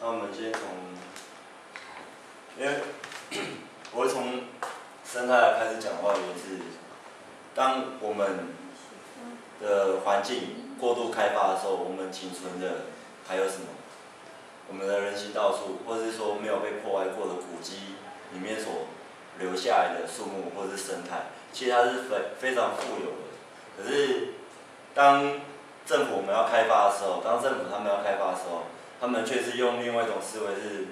那我们先从因为我会从生态开始讲话也是当我们的环境过度开发的时候我们仅存的还有什么？我们的人行道树或者是说没有被破坏过的古迹里面所留下来的树木或者是生态其实它是非非常富有的。可是当政府我们要开发的时候，当政府他们要开发的时候，他们却是用另外一种思维，是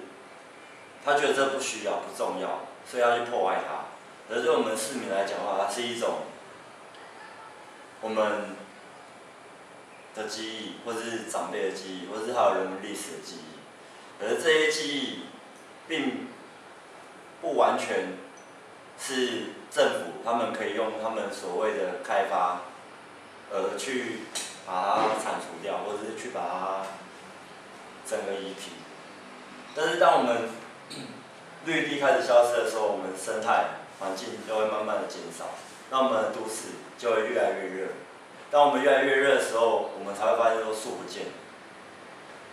他觉得这不需要，不重要，所以要去破坏它，而对我们市民来讲的话，它是一种我们的记忆，或者是长辈的记忆，或者是还有人们历史的记忆，可是这些记忆并不完全是政府，他们可以用他们所谓的开发。而，去把它铲除掉，或者是去把它整个一体。但是当我们绿地开始消失的时候，我们生态环境就会慢慢的减少，那我们的都市就会越来越热。当我们越来越热的时候，我们才会发现说树不见。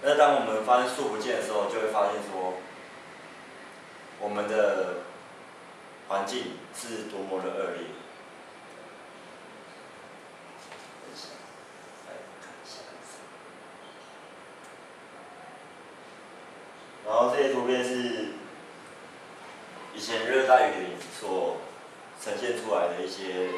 那当我们发现树不见的时候，就会发现说我们的环境是多么的恶劣。一些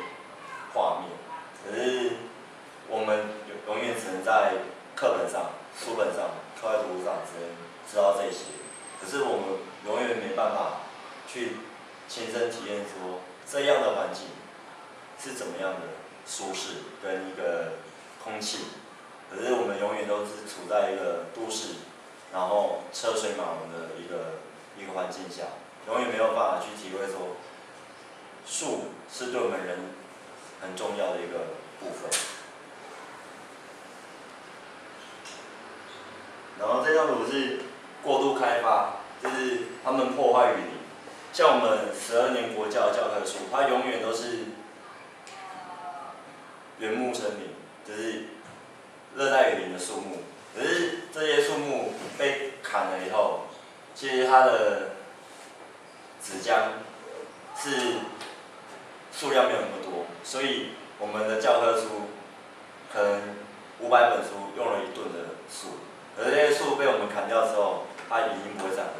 用了一吨的树，可是这些树被我们砍掉之后，它已经不会再回。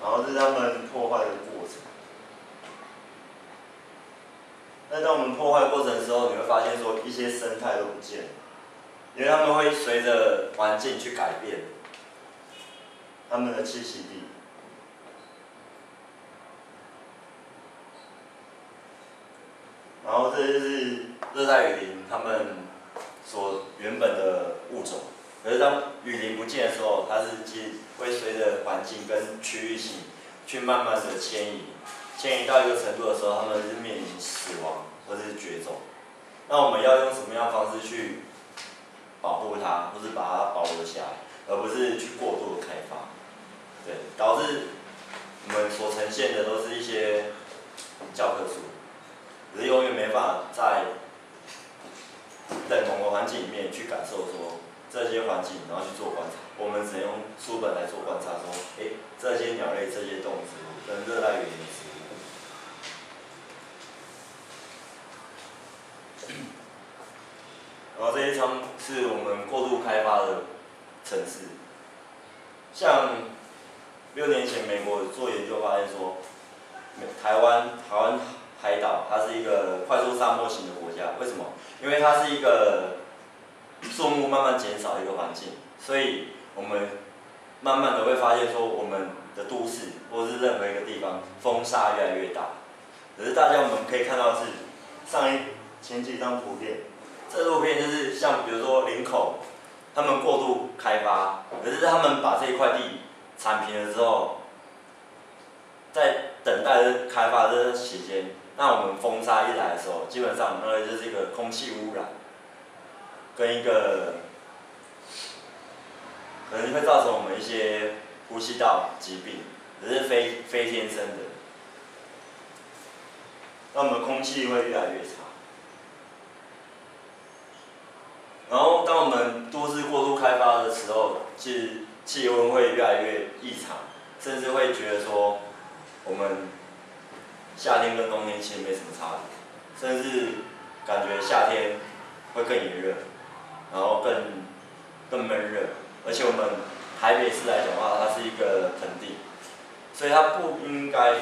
然后这是他们破坏的过程。那当我们破坏过程的时候，你会发现说一些生态都不见了，因为他们会随着环境去改变他们的栖息地。然后这就是热带雨林他们所原本的物种，可是当雨林不见的时候，它是其实会随着环境跟区域性去慢慢的迁移。迁移到一个程度的时候，他们是面临死亡或者是绝种。那我们要用什么样方式去保护它，或是把它保留下来，而不是去过度的开发？对，导致我们所呈现的都是一些教科书，可是永远没法在在同的环境里面去感受说这些环境，然后去做观察。我们只能用书本来做观察，说，哎，这些鸟类、这些动植物跟热带雨林。然后这一张是我们过度开发的城市，像六年前美国做研究发现说，台湾台湾海岛它是一个快速沙漠型的国家，为什么？因为它是一个树木慢慢减少的一个环境，所以我们慢慢的会发现说，我们的都市或是任何一个地方风沙越来越大。可是大家我们可以看到是上一前几张图片。这图片就是像比如说林口，他们过度开发，可是他们把这一块地铲平了之后，在等待开发的期间，那我们风沙一来的时候，基本上我们那个就是一个空气污染，跟一个可能会造成我们一些呼吸道疾病，只是非非天生的，那我们空气会越来越差。然后，当我们都市过度开发的时候，其实气温会越来越异常，甚至会觉得说，我们夏天跟冬天其实没什么差别，甚至感觉夏天会更炎热，然后更更闷热。而且我们台北市来讲的话，它是一个盆地，所以它不应该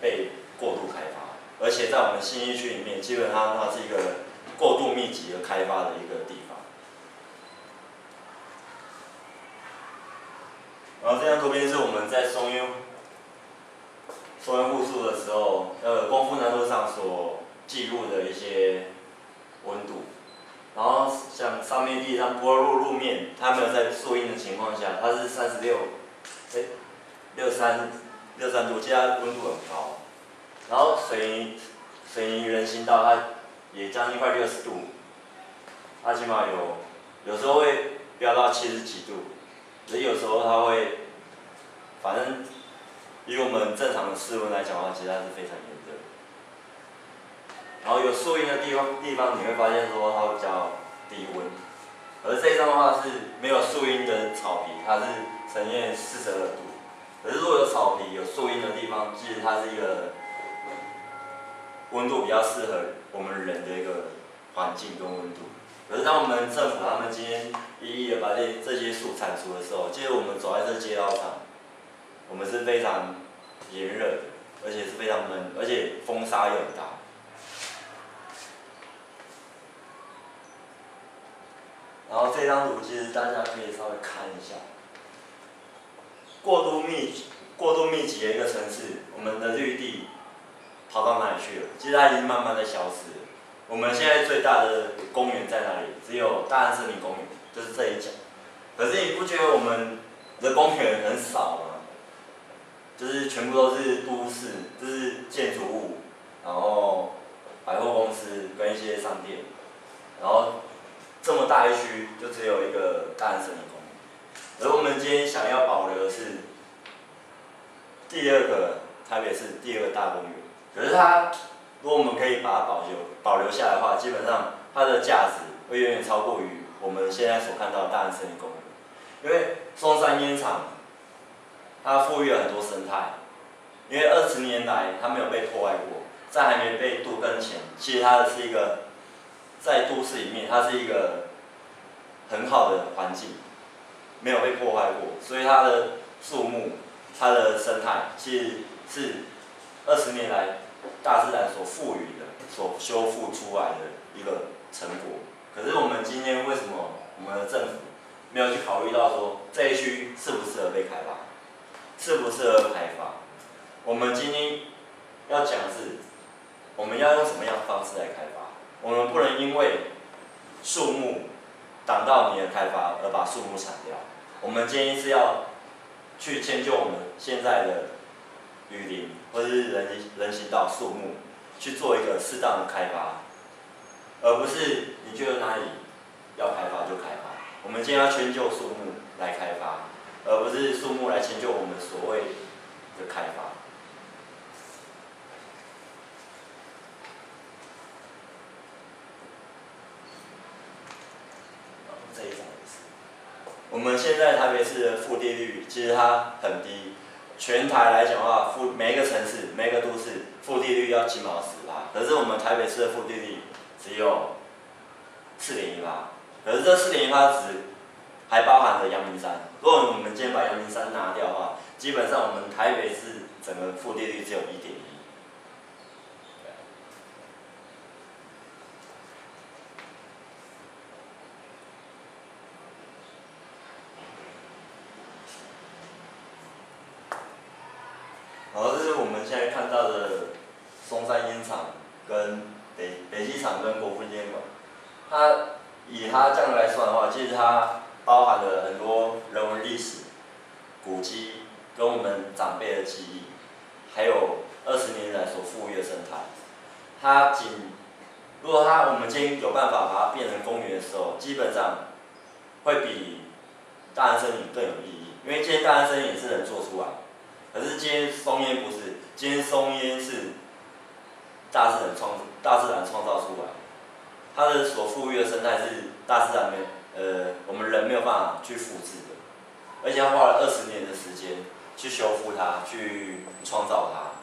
被过度开发。而且在我们新一区里面，基本上它是一个过度密集的开发的一个地方。然后这张图片是我们在松烟松烟户数的时候，呃，光复南路上所记录的一些温度。然后像上面第一张波路路面，它没有在树荫的情况下，它是三十六，哎，六三六三度，其实它温度很高。然后水泥水泥人行道，它也将近快六十度，它起码有有时候会飙到七十几度。所以有时候它会，反正以我们正常的室温来讲的话，其实它是非常炎热。然后有树荫的地方地方，你会发现说它比较低温。而这一张的话是没有树荫的草皮，它是呈现四十二度。可是如果有草皮、有树荫的地方，其实它是一个温度比较适合我们人的一个环境跟温度。可是当我们政府他们今天一一的把这这些树铲除的时候，其实我们走在这街道上，我们是非常炎热，而且是非常闷，而且风沙又很大。然后这张图其实大家可以稍微看一下，过度密过度密集的一个城市，我们的绿地跑到哪里去了？其实它已经慢慢的消失了。我们现在最大的公园在哪里？只有大安森林公园，就是这一角。可是你不觉得我们的公园很少吗？就是全部都是都市，就是建筑物，然后百货公司跟一些商店，然后这么大一区就只有一个大安森林公园。而我们今天想要保留的是第二个台北市第二个大公园，可是它如果我们可以把它保留保留下来的话，基本上它的价值会远远超过于我们现在所看到的大安森林公园，因为松山烟厂。它赋予了很多生态，因为二十年来它没有被破坏过，在还没被杜根前，其实它是一个在都市里面，它是一个很好的环境，没有被破坏过，所以它的树木、它的生态其实是二十年来大自然所赋予的、所修复出来的一个成果。可是我们今天为什么我们的政府没有去考虑到说这一区适不适合被开发？适不适合开发？我们今天要讲的是，我们要用什么样的方式来开发？我们不能因为树木挡到你的开发而把树木铲掉。我们建议是要去迁就我们现在的雨林或者是人人行道树木，去做一个适当的开发，而不是你觉得哪里要开发就开发。我们今天要迁就树木来开发。而不是树木来迁就我们所谓的开发。这一张也是。我们现在台北市的负地率其实它很低，全台来讲的话，负每一个城市、每一个都市负地率要起码十八，可是我们台北市的负地率只有四点一八，可是这四点一八只。还包含着阳明山。如果我们今天把阳明山拿掉的话，基本上我们台北市整个负电率只有一点一。好，这是我们现在看到的松山烟厂跟北北机厂跟国父纪念馆。它以它这样来算的话，其实它。包含了很多人文历史、古迹跟我们长辈的记忆，还有二十年来所富裕的生态。它仅，如果它我们今天有办法把它变成公园的时候，基本上会比大安森林更有意义。因为今天大安森林也是能做出来，可是今天松烟不是，今天松烟是大自然创大自然创造出来，它的所富裕的生态是大自然没。呃，我们人没有办法去复制的，而且要花了二十年的时间去修复它，去创造它。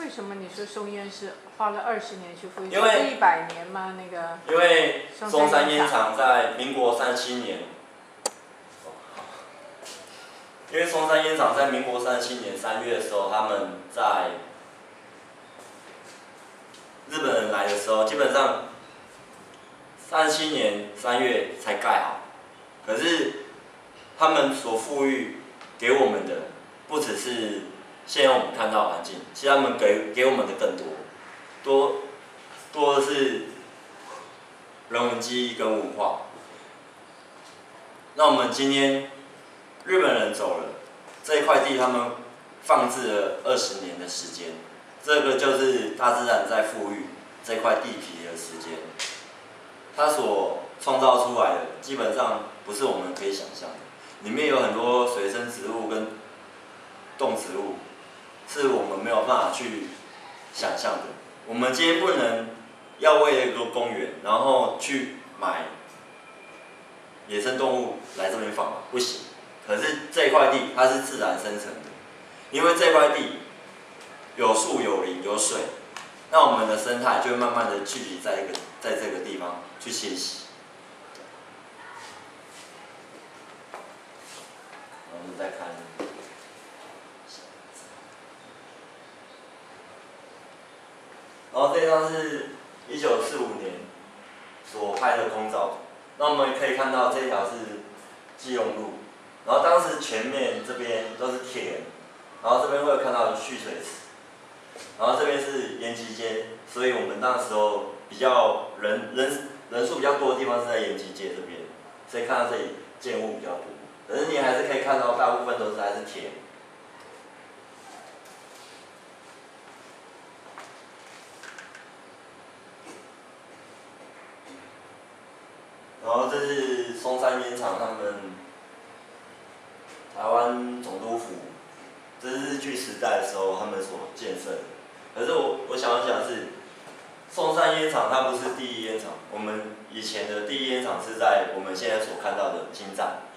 为什么你说松烟是花了二十年去复因为一百年吗？那个？因为松山烟厂在民国三七年，因为松山烟厂在民国三七年三月的时候，他们在。日本来的时候，基本上三七年三月才盖好，可是他们所富裕给我们的，不只是现在我们看到环境，其实他们给给我们的更多，多多的是人文记忆跟文化。那我们今天日本人走了，这一块地他们放置了二十年的时间。这个就是大自然在富裕这块地皮的时间，它所创造出来的基本上不是我们可以想象的，里面有很多水生植物跟动植物，是我们没有办法去想象的。我们今天不能要为了一个公园，然后去买野生动物来这边放，不行。可是这块地它是自然生成的，因为这块地。有树有林有水，那我们的生态就会慢慢的聚集在一个在这个地方去迁徙。我们再看，然后这张是一九四五年所拍的空照，那我们可以看到这条是基隆路，然后当时前面这边都是田，然后这边会有看到蓄水池，然后这边是延吉街，所以我们那时候比较人人人数比较多的地方是在延吉街这边，所以看到这里建物比较多，可是你还是可以看到大部分都是还是铁。然后这是松山烟厂他们台湾总督府，这是日据时代的时候他们所建设的。可是我我想要讲的是，松山烟厂它不是第一烟厂，我们以前的第一烟厂是在我们现在所看到的金站，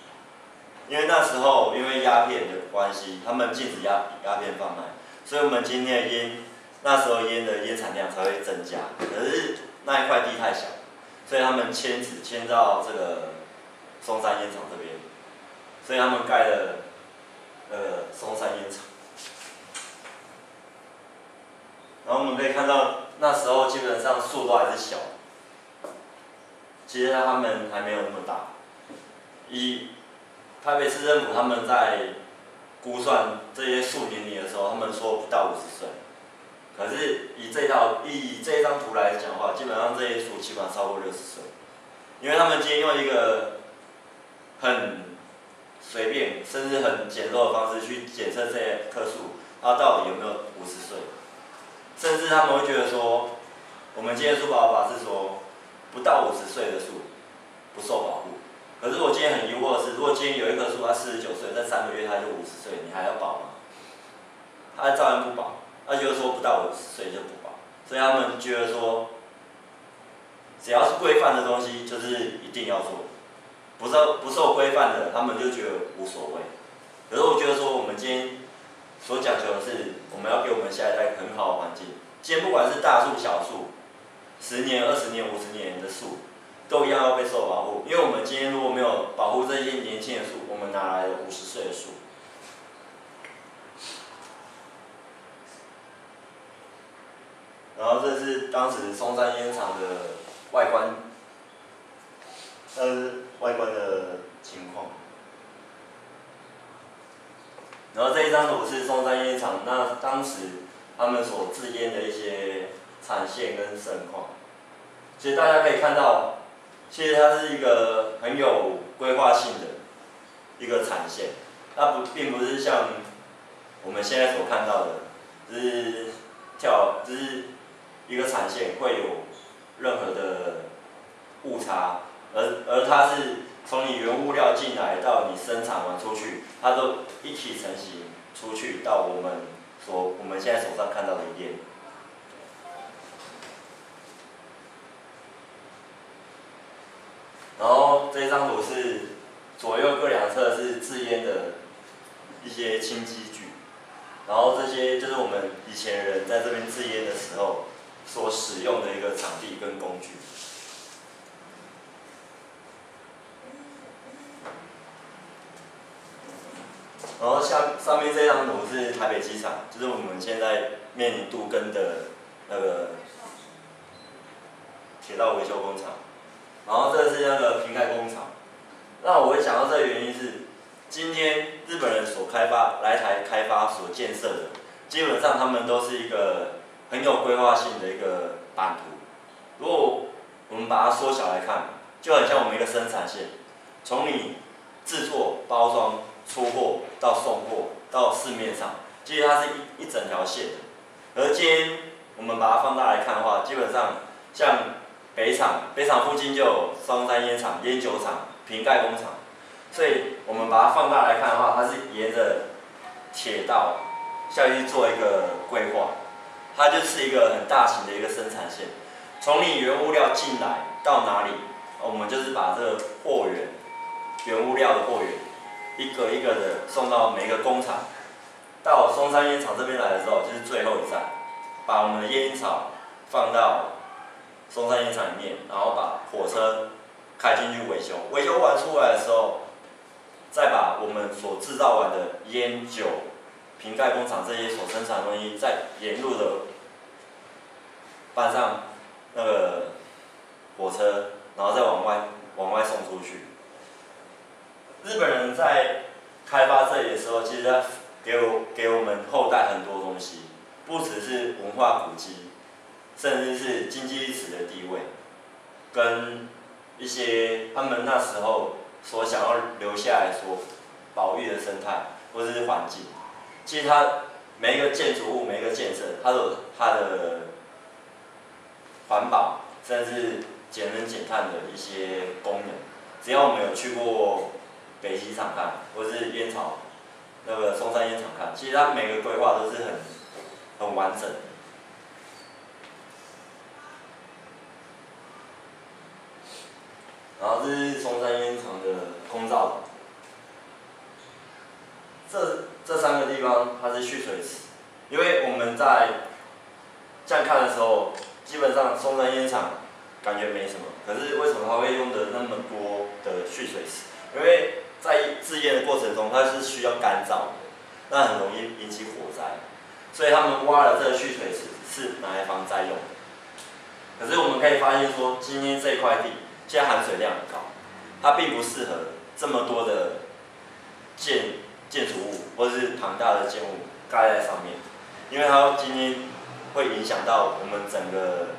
因为那时候因为鸦片的关系，他们禁止鸦鸦片贩卖，所以我们今天的烟那时候烟的烟产量才会增加。可是那一块地太小。所以他们迁址迁到这个松山烟厂这边，所以他们盖了呃松山烟厂。然后我们可以看到那时候基本上树都还是小，其实他们还没有那么大。以台北市政府他们在估算这些树年龄的时候，他们说不到五十岁。可是以这套以这张图来讲的话，基本上这些树基本上超过六十岁，因为他们今天用一个很随便甚至很简陋的方式去检测这些棵树，它到底有没有五十岁，甚至他们会觉得说，我们今天树保法是说不到五十岁的树不受保护，可是我今天很疑惑的是，如果今天有一棵树它四十九岁，在三个月它就五十岁，你还要保吗？它照样不保。那就是说不到五十岁就不保，所以他们觉得说，只要是规范的东西，就是一定要做，不受不受规范的，他们就觉得无所谓。可是我觉得说，我们今天所讲求的是，我们要给我们下一代很好的环境。今天不管是大树小树，十年、二十年、五十年的树，都一样要被受保护。因为我们今天如果没有保护这些年轻的树，我们哪来的五十岁的树？然后这是当时松山烟厂的外观，呃，外观的情况。然后这一张图是松山烟厂，那当时他们所制烟的一些产线跟盛况。其实大家可以看到，其实它是一个很有规划性的一个产线，它不并不是像我们现在所看到的，就是跳，就是。一个产线会有任何的误差，而而它是从你原物料进来到你生产完出去，它都一体成型出去到我们所我们现在手上看到的烟。然后这张图是左右各两侧是制烟的一些清机具，然后这些就是我们以前人在这边制烟的时候。所使用的一个场地跟工具。然后下上面这张图是台北机场，就是我们现在面临杜根的那个铁道维修工厂。然后这是那个瓶盖工厂。那我会想到这个原因是，今天日本人所开发来台开发所建设的，基本上他们都是一个。很有规划性的一个版图。如果我们把它缩小来看，就很像我们一个生产线，从你制作、包装、出货到送货到市面上，其实它是一一整条线的。而今天我们把它放大来看的话，基本上像北厂，北厂附近就有双山烟厂、烟酒厂、瓶盖工厂，所以我们把它放大来看的话，它是沿着铁道下去做一个规划。它就是一个很大型的一个生产线，从你原物料进来到哪里，我们就是把这个货源、原物料的货源，一个一个的送到每一个工厂。到松山烟厂这边来的时候，就是最后一站，把我们的烟草放到松山烟厂里面，然后把火车开进去维修。维修完出来的时候，再把我们所制造完的烟酒。瓶盖工厂这些所生产的东西，再沿路的搬上那个火车，然后再往外往外送出去。日本人在开发这里的时候，其实他给我给我们后代很多东西，不只是文化古迹，甚至是经济历史的地位，跟一些他们那时候所想要留下来所保育的生态或者是环境。其实它每一个建筑物、每一个建设，它都有它的环保，甚至节能减碳的一些功能。只要我们有去过北溪场看，或是烟草那个松山烟厂看，其实它每个规划都是很很完整的。然后这是松山烟厂的空照这这三个地方它是蓄水池，因为我们在这样看的时候，基本上松山烟厂感觉没什么，可是为什么它会用的那么多的蓄水池？因为在制烟的过程中，它是需要干燥的，那很容易引起火灾，所以他们挖了这个蓄水池是拿来防灾用。可是我们可以发现说，今天这块地现在含水量很高，它并不适合这么多的建建筑物或者是庞大的建物盖在上面，因为它今天会影响到我们整个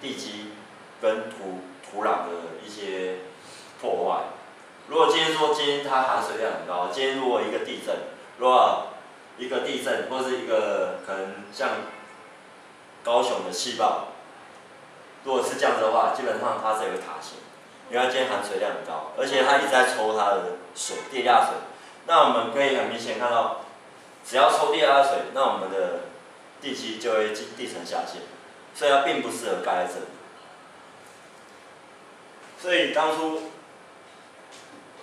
地基跟土土壤的一些破坏。如果今天说今天它含水量很高，今天如果一个地震，如果一个地震或是一个可能像高雄的气爆，如果是这样子的话，基本上它是有个塌陷，因为它今天含水量很高，而且它一直在抽它的水，地下水。那我们可以很明显看到，只要抽地下水，那我们的地基就会地地层下陷，所以它并不适合盖在这里。所以当初。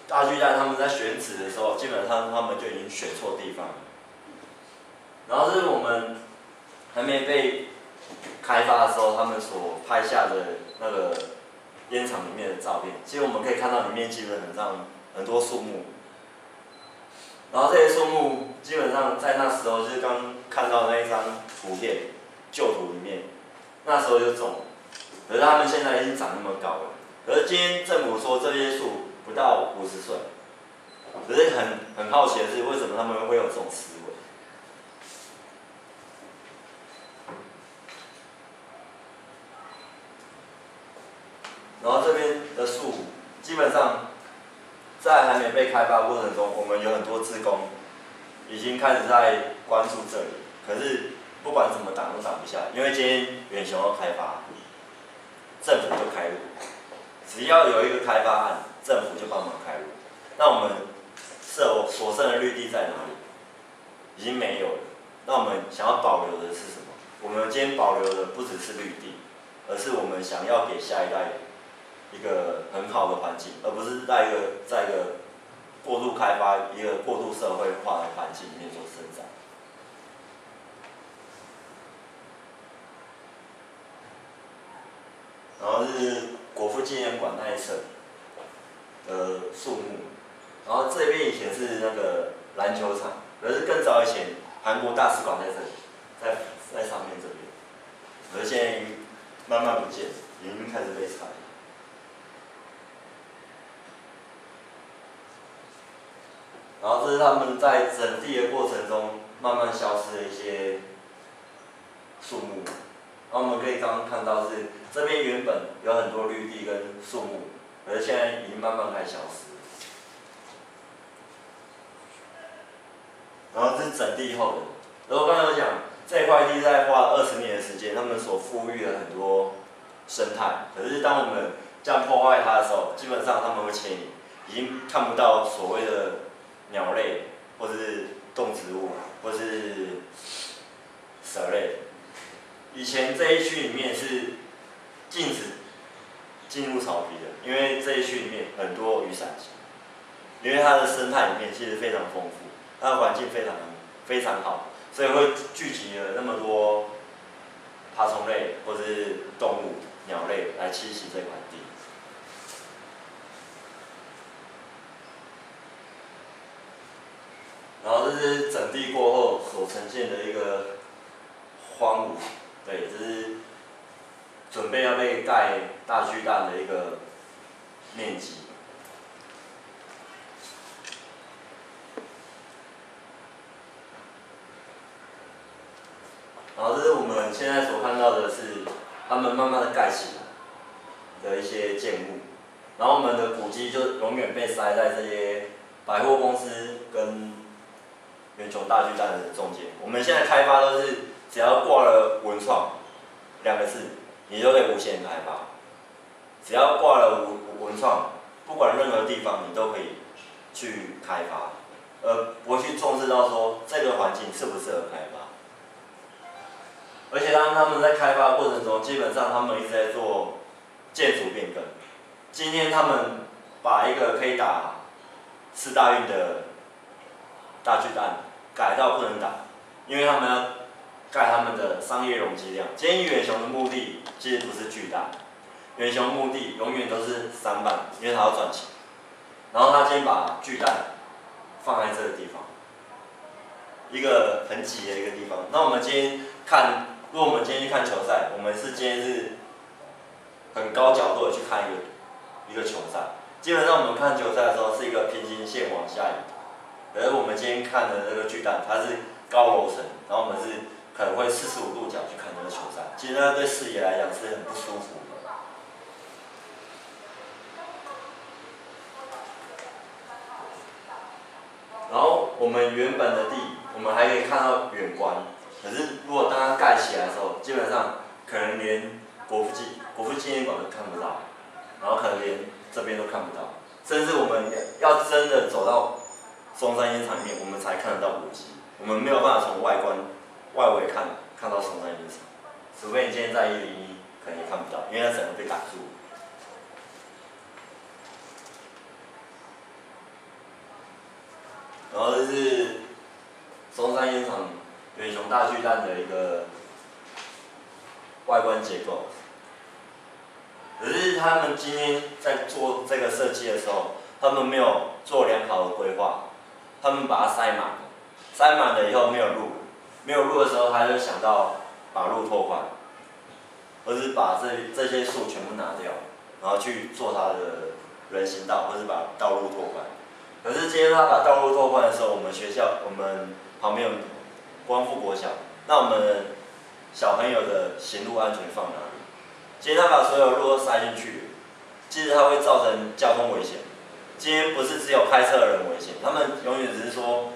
大巨蛋他们在选址的时候，基本上他们就已经选错地方了。然后是我们还没被开发的时候，他们所拍下的那个烟厂里面的照片。其实我们可以看到里面基本上很多树木。然后这些树木基本上在那时候就是刚看到那一张图片旧图里面，那时候就种，可是他们现在已经长那么高了。可是今天政府说这些树。不到五十岁，只是很很好奇的是，为什么他们会有这种思维？然后这边的树，基本上在还没被开发过程中，我们有很多职工已经开始在关注这里。可是不管怎么挡都挡不下，因为今天远雄要开发，政府就开路，只要有一个开发案。政府就帮忙开路，那我们设所剩的绿地在哪里？已经没有了。那我们想要保留的是什么？我们今天保留的不只是绿地，而是我们想要给下一代一个很好的环境，而不是在一个在一个过度开发、一个过度社会化的环境里面做生长。然后是国父纪念馆那一侧。呃，树木，然后这边以前是那个篮球场，可是更早以前，韩国大使馆在这里，在在上面这边，可是现在慢慢不见，已经开始被拆。然后这是他们在整地的过程中慢慢消失的一些树木，然后我们可以刚刚看到是这边原本有很多绿地跟树木。可是现在已经慢慢开始消失。然后这是整地后的，然后刚才我讲，这块地在花二十年的时间，他们所富裕了很多生态。可是当我们这样破坏它的时候，基本上他们会迁移，已经看不到所谓的鸟类，或者是动植物，或是蛇类。以前这一区里面是禁止。进入草皮的，因为这一区里面很多雨伞鸡，因为它的生态里面其实非常丰富，它的环境非常非常好，所以会聚集了那么多爬虫类或者是动物、鸟类来栖息这块地。然后这是整地过后所呈现的一个荒芜，对，这是。准备要被盖大巨蛋的一个面积。然后这是我们现在所看到的是，他们慢慢的盖起的一些建物，然后我们的古迹就永远被塞在这些百货公司跟元琼大巨蛋的中间。我们现在开发都是只要挂了文创两个字，你就可以无限开发。只要挂了文文创，不管任何地方你都可以去开发，而不去重视到说这个环境适不适合开发。而且当他们在开发过程中，基本上他们一直在做建筑变更。今天他们把一个可以打四大运的大巨蛋改到不能打，因为他们要盖他们的商业容积量。今天远雄的目的其实不是巨大，远雄目的永远都是三板，因为他要赚钱。然后他今天把巨蛋放在这个地方，一个很挤的一个地方。那我们今天看。如果我们今天去看球赛，我们是今天是很高角度的去看一个一个球赛。基本上我们看球赛的时候是一个平行线往下移，而我们今天看的这个巨蛋，它是高楼层，然后我们是可能会四十五度角去看这个球赛，其实那对视野来讲是很不舒服的。然后我们原本的地，我们还可以看到远观。可是，如果当它盖起来的时候，基本上可能连国父纪国父纪念馆都看不到，然后可能连这边都看不到，甚至我们要要真的走到松山烟厂里面，我们才看得到古迹。我们没有办法从外观外围看看到松山烟厂，除非你今天在一零一，可能也看不到，因为它整个被挡住。然后这是松山烟厂。远雄大巨蛋的一个外观结构，可是他们今天在做这个设计的时候，他们没有做良好的规划，他们把它塞满了，塞满了以后没有路，没有路的时候，他就想到把路拓宽，或是把这这些树全部拿掉，然后去做他的人行道，或是把道路拓宽。可是今天他把道路拓宽的时候，我们学校我们旁边有。光复国小，那我们小朋友的行路安全放哪里？今天他把所有路都塞进去，其实它会造成交通危险。今天不是只有开车的人危险，他们永远只是说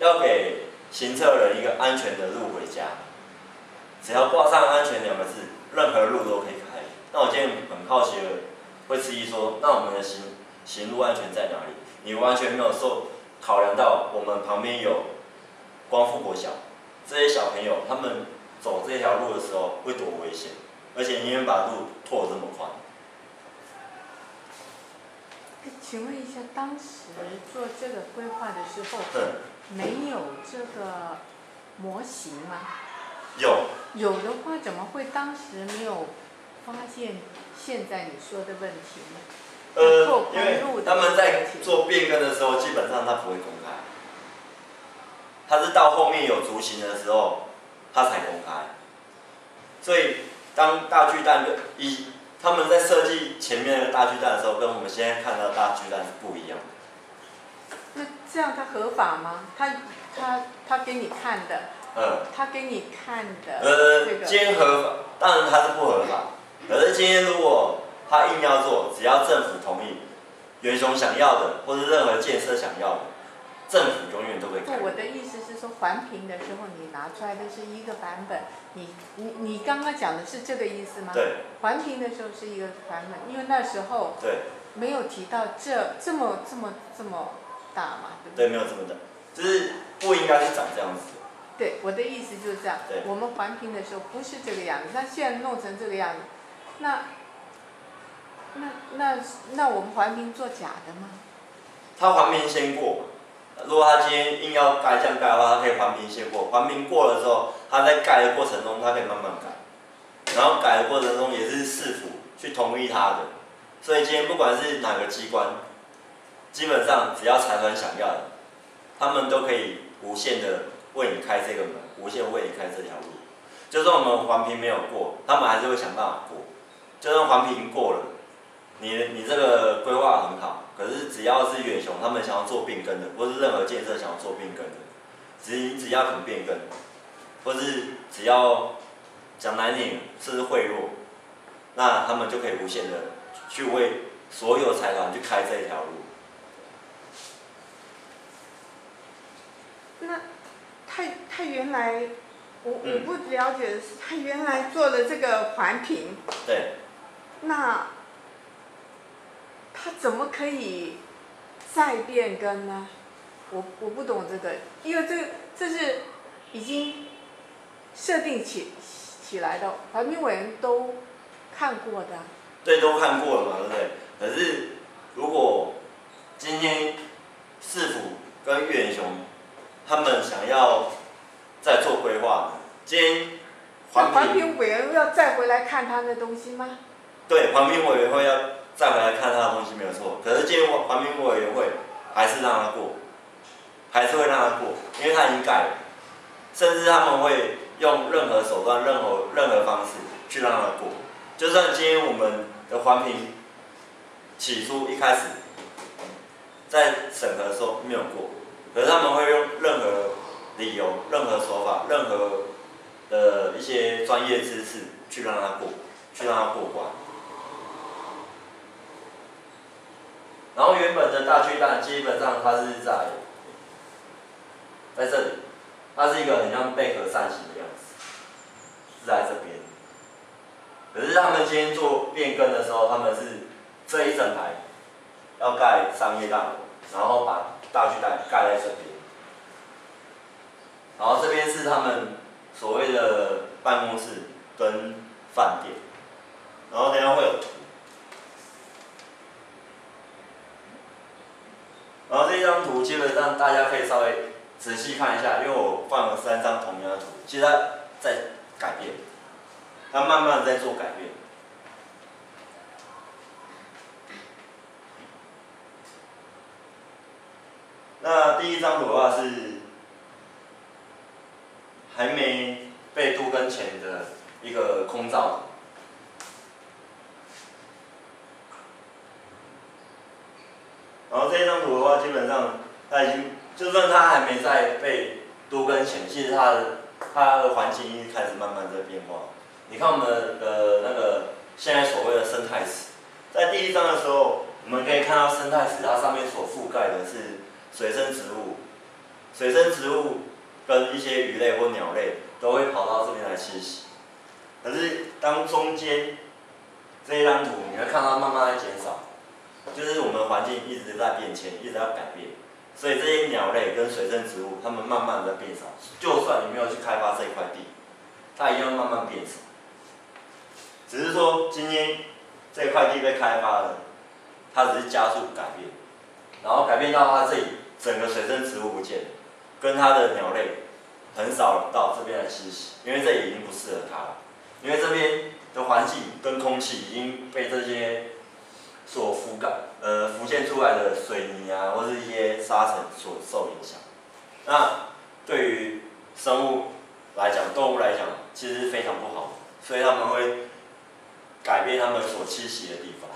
要给行车人一个安全的路回家。只要挂上“安全”两个字，任何路都可以开。那我今天很好奇的会质疑说，那我们的行行路安全在哪里？你完全没有受考量到我们旁边有。光复国小，这些小朋友他们走这条路的时候会多危险，而且你们把路拓这么宽。请问一下，当时做这个规划的时候，没有这个模型吗？有。有的话，怎么会当时没有发现现在你说的问题呢？呃，因为他们在做变更的时候，基本上他不会公开。他是到后面有雏形的时候，他才公开。所以当大巨蛋就一他们在设计前面的大巨蛋的时候，跟我们现在看到大巨蛋是不一样的。那这样他合法吗？他他他给你看的。嗯。他给你看的。呃，今天合法，当然他是不合法。可是今天如果他硬要做，只要政府同意，元雄想要的，或是任何建设想要的。政府永远都会。不，我的意思是说，环评的时候你拿出来的是一个版本，你你你刚刚讲的是这个意思吗？对。环评的时候是一个版本，因为那时候。对。没有提到这这么这么这么大嘛，对不对？对，没有这么大，就是不应该是长这样子。对，我的意思就是这样。对。我们环评的时候不是这个样子，那现在弄成这个样子，那那那那我们环评做假的吗？他环评先过。如果他今天硬要盖这样盖的话，他可以环评先过，环评过了之后，他在盖的过程中，他可以慢慢改，然后改的过程中也是市府去同意他的，所以今天不管是哪个机关，基本上只要财团想要的，他们都可以无限的为你开这个门，无限为你开这条路。就算我们环评没有过，他们还是会想办法过。就算环评过了，你你这个规划很好。可是只要是远雄，他们想要做变更的，或是任何建设想要做变更的，只你只要肯变更，或是只要讲难听，甚至贿赂，那他们就可以无限的去为所有财团去开这一条路。那他他原来，我我嗯不了解的是，他原来做了这个环评，对，那他怎么可以再变更呢？我我不懂这个，因为这个这是已经设定起起来的，环评委员都看过的。对，都看过了嘛，对不对？可是如果今天市府跟岳元雄他们想要再做规划，今天环评环评委员要再回来看他的东西吗？对环评委员会要再回来看他的东西没有错，可是今天环评委员会还是让他过，还是会让他过，因为他已经改了，甚至他们会用任何手段、任何任何方式去让他过。就算今天我们的环评起初一开始在审核的时候没有过，可是他们会用任何理由、任何手法、任何的一些专业知识去让他过，去让他过关。然后原本的大巨蛋基本上它是在在这里，它是一个很像贝壳扇形的样子，是在这边。可是他们今天做变更的时候，他们是这一整排要盖商业大楼，然后把大巨蛋盖在这边，然后这边是他们所谓的办公室跟饭店，然后等下会有图。然后这张图基本上大家可以稍微仔细看一下，因为我放了三张同样的图，其实它在改变，它慢慢的在做改变。那第一张图的话是还没被都跟前的一个空照图。然后这一张图的话，基本上它已经，就算它还没在被多跟前，其实它的它的环境已经开始慢慢在变化。你看我们的那个现在所谓的生态池，在第一章的时候，我们可以看到生态池它上面所覆盖的是水生植物，水生植物跟一些鱼类或鸟类都会跑到这边来栖息。可是当中间这一张图，你会看到慢慢在减少。就是我们环境一直在变迁，一直在改变，所以这些鸟类跟水生植物，它们慢慢的变少。就算你没有去开发这一块地，它一样慢慢变少。只是说今天这块地被开发了，它只是加速改变，然后改变到它这里整个水生植物不见了，跟它的鸟类很少到这边来栖息，因为这已经不适合它了，因为这边的环境跟空气已经被这些。所覆盖呃浮现出来的水泥啊，或是一些沙尘所受影响。那对于生物来讲，动物来讲，其实非常不好，所以他们会改变他们所栖息的地方。